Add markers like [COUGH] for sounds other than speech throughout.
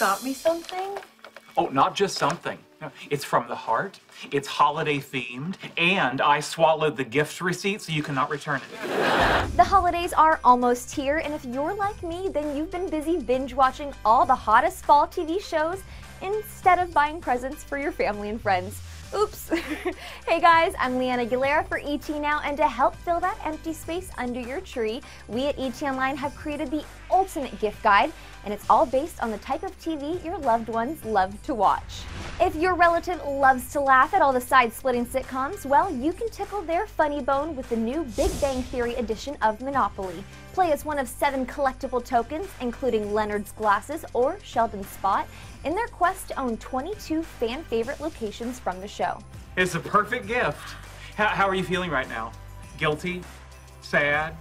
got me something? Oh, not just something. It's from the heart, it's holiday themed, and I swallowed the gift receipt so you cannot return it. The holidays are almost here, and if you're like me, then you've been busy binge watching all the hottest fall TV shows instead of buying presents for your family and friends. Oops. [LAUGHS] hey guys, I'm Leanna Aguilera for ET Now, and to help fill that empty space under your tree, we at ET Online have created the ultimate gift guide, and it's all based on the type of TV your loved ones love to watch. If your relative loves to laugh at all the side-splitting sitcoms, well, you can tickle their funny bone with the new Big Bang Theory edition of Monopoly. Play as one of seven collectible tokens, including Leonard's glasses or Sheldon's spot, in their quest to own 22 fan favorite locations from the show. It's a perfect gift. How, how are you feeling right now? Guilty? Sad?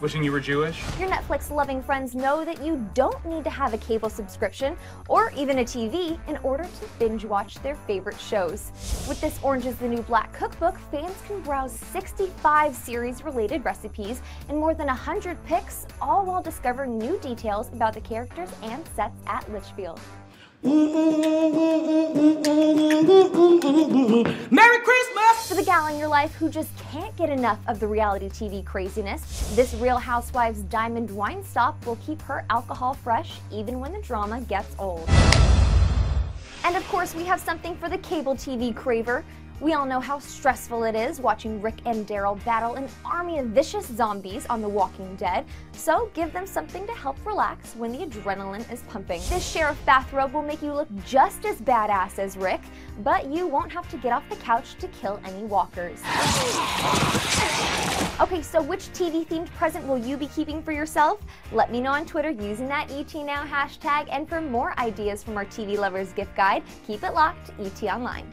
Wishing you were Jewish? Your Netflix loving friends know that you don't need to have a cable subscription or even a TV in order to binge watch their favorite shows. With this Orange is the New Black cookbook, fans can browse 65 series related recipes and more than 100 picks, all while discovering new details about the characters and sets at Litchfield. Merry Christmas! For the gal in your life who just can't get enough of the reality TV craziness, this Real Housewives Diamond Wine Stop will keep her alcohol fresh even when the drama gets old. And of course, we have something for the cable TV craver. We all know how stressful it is watching Rick and Daryl battle an army of vicious zombies on The Walking Dead, so give them something to help relax when the adrenaline is pumping. This sheriff bathrobe will make you look just as badass as Rick, but you won't have to get off the couch to kill any walkers. Okay, so which TV themed present will you be keeping for yourself? Let me know on Twitter using that ETNow hashtag, and for more ideas from our TV Lovers gift guide, keep it locked, ET Online.